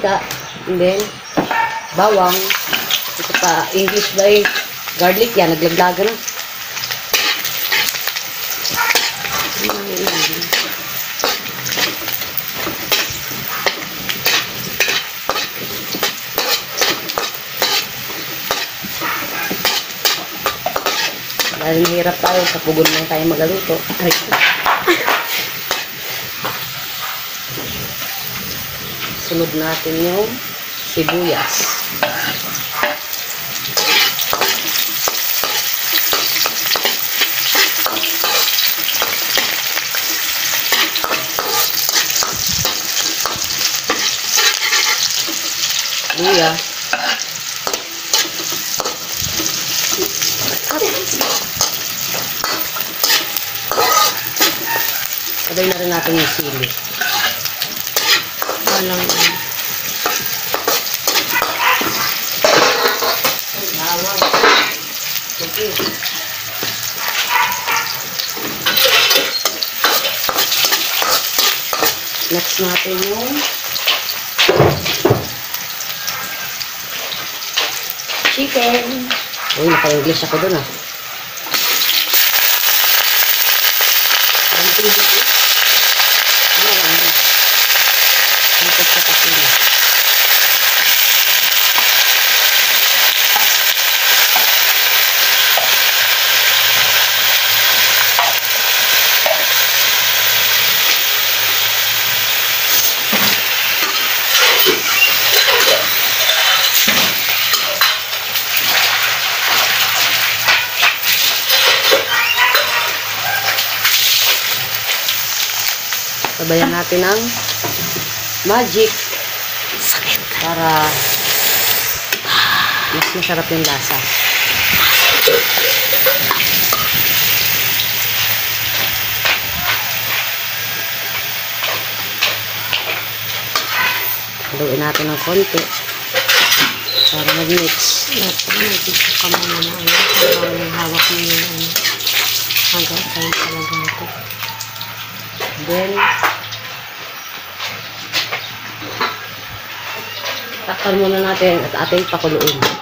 mantika, and then, bawang, ito pa, English ba eh, garlic yan, naglaglaga na. Dahil mahirap tayo, sa pugon lang tayo magaluto. Ay, sunod natin yung sibuyas. Luya. Sabay na rin natin yung sili. Walang Next natin yung chicken. Uy, naka-English ako dun ah. Ang tubig eh. Ano lang yun? Ang sa kasila. Sabayan natin ng magic sakit. para mas masarap yung lasa. Haluin natin ng konti para mag-mix. Ito, nagdito ka muna na ano. Parang hawak mo yung ano. Hanggang saan talaga ito. Then, takpan muna natin at ating pakuluin.